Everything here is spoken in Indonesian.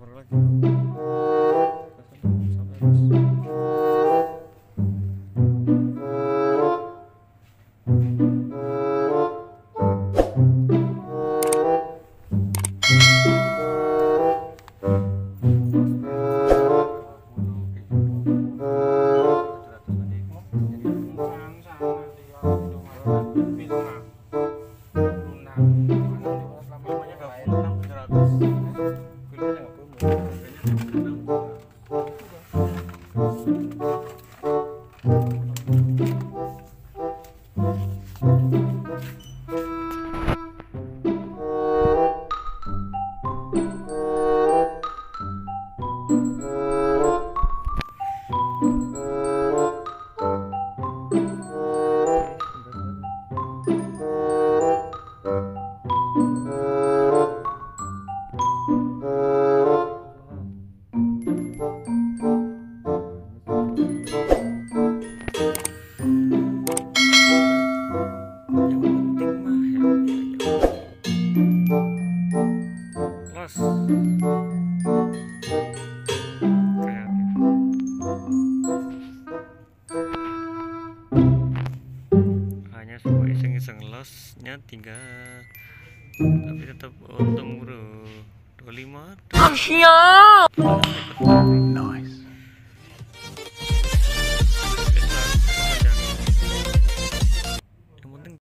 por iseng-iseng losnya tiga tapi tetap untung bro. 25 Asyik. dapat bro